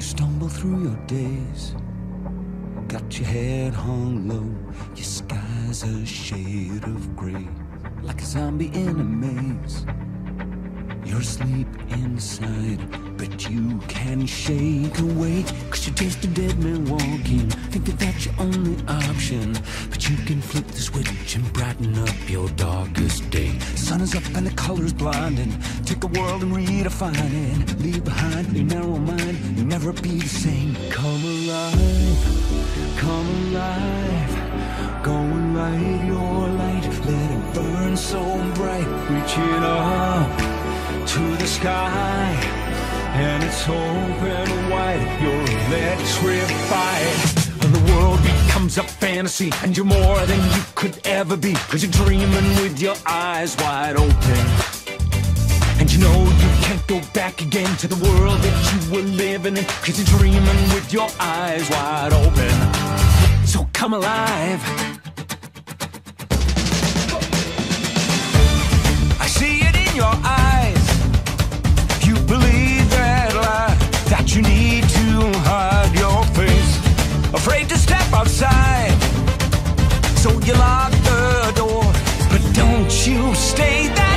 You stumble through your days, got your head hung low, your sky's a shade of gray, like a zombie in a maze. You're asleep inside, but you can shake awake. Cause you taste a dead man walking. Think that is up and the color's blinding. Take the world and redefine it. Leave behind your narrow mind. You'll never be the same. Come alive, come alive. Go and light your light. Let it burn so bright. Reaching up to the sky and it's open wide you're electrified becomes a fantasy and you're more than you could ever be cause you're dreaming with your eyes wide open. And you know you can't go back again to the world that you were living in cause you're dreaming with your eyes wide open. So come alive you stay there.